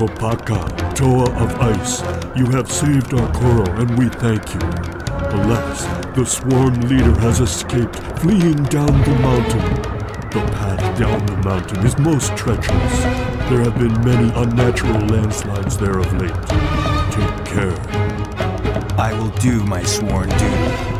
Kopaka, Toa of Ice, you have saved our Koro and we thank you. Alas, the swarm leader has escaped, fleeing down the mountain. The path down the mountain is most treacherous. There have been many unnatural landslides there of late. Take care. I will do my sworn duty.